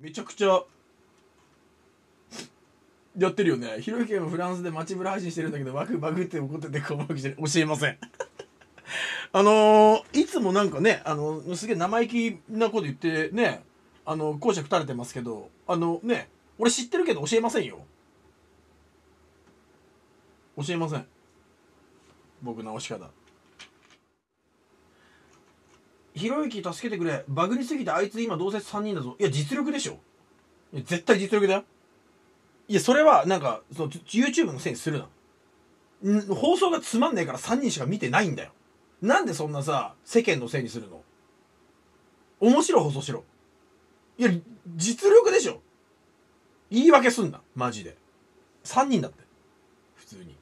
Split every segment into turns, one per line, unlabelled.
めちゃくちゃやってるよね。ひろゆきがフランスで街ブラ配信してるんだけどバグバグって怒っててこう教えません。あのー、いつもなんかねあのすげえ生意気なこと言ってねあの講釈垂れてますけどあのね俺知ってるけど教えませんよ。教えません。僕直し方。ひろゆき助けてくれ。バグりすぎてあいつ今どうせ3人だぞ。いや実力でしょ。絶対実力だよ。いやそれはなんかその YouTube のせいにするな。ん放送がつまんねえから3人しか見てないんだよ。なんでそんなさ世間のせいにするの？面白い放送しろ。いや実力でしょ。言い訳すんな。マジで。3人だって。普通に。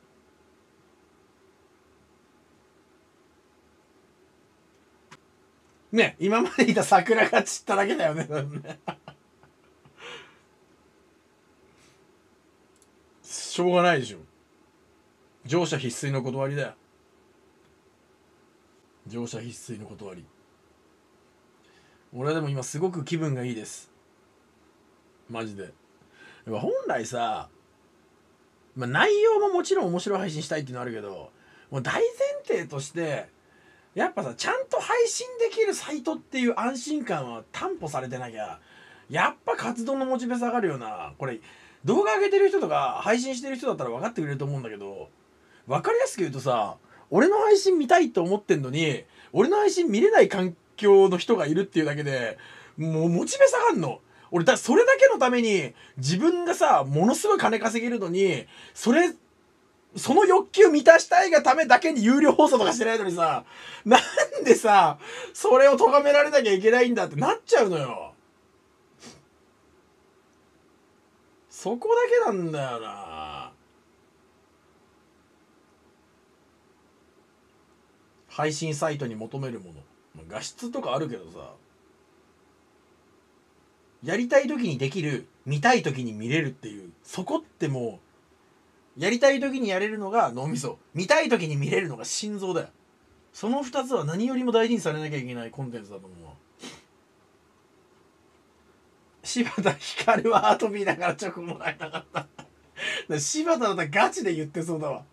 ね今までいた桜が散っただけだよね。しょうがないでしょ。乗車必須の断りだよ。乗車必須の断り。俺はでも今すごく気分がいいです。マジで。本来さ、まあ、内容ももちろん面白い配信したいっていうのあるけどもう大前提としてやっぱさちゃんと配信できるサイトっていう安心感は担保されてなきゃやっぱ活動のモチベ下がるよな。これ動画上げてる人とか配信してる人だったら分かってくれると思うんだけど分かりやすく言うとさ俺の配信見たいと思ってんのに俺の配信見れない環境の人がいるっていうだけでもうモチベ下がんの。俺だそれだけのために自分がさものすごい金稼げるのにそれその欲求満たしたいがためだけに有料放送とかしてないのにさなんでさそれを咎められなきゃいけないんだってなっちゃうのよ。そこだけなんだよな。配信サイトに求めるもの。画質とかあるけどさ。やりたい時にできる見たい時に見れるっていうそこってもうやりたい時にやれるのが脳みそ。見たい時に見れるのが心臓だよ。その2つは何よりも大事にされなきゃいけないコンテンツだと思う柴田光はアート見ながらチョコもらえなかった。柴田だったらガチで言ってそうだわ。